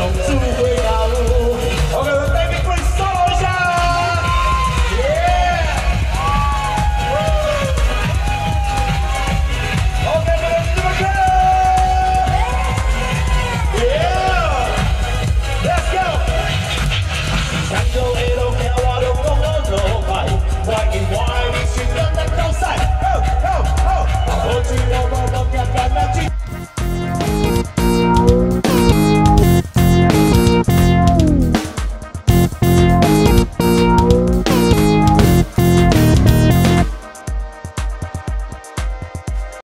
No two.